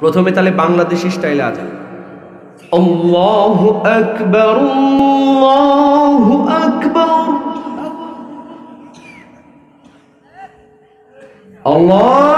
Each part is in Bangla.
প্রথমে তাহলে বাংলাদেশি স্টাইলে আজান। আল্লাহু আল্লাহু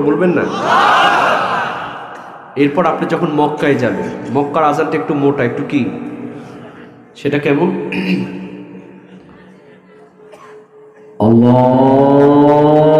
বলবেন না? এরপর আপনি যখন মক্কায় যাবেন, মক্কার আজানটা একটু মোটা, একটু কি? সেটা কেমন? আল্লাহু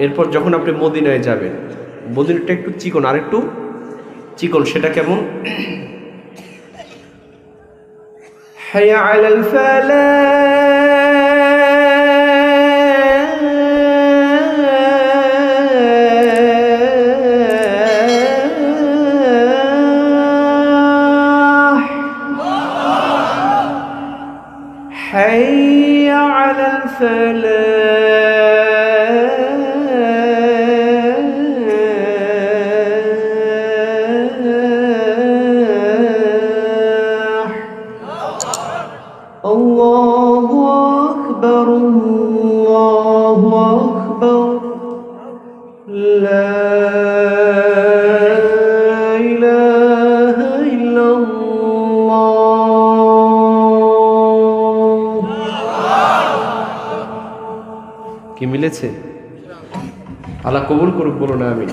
এরপর যখন আপনি মদিনায় যাবেন মদিনাটা একটু চিকন আর একটু চিকন সেটা কেমন حي على الفلاح حي أكبر الله أكبر لا إله إلا الله কি মিলেছে আল্লাহ কবুল করুক বলো না আমি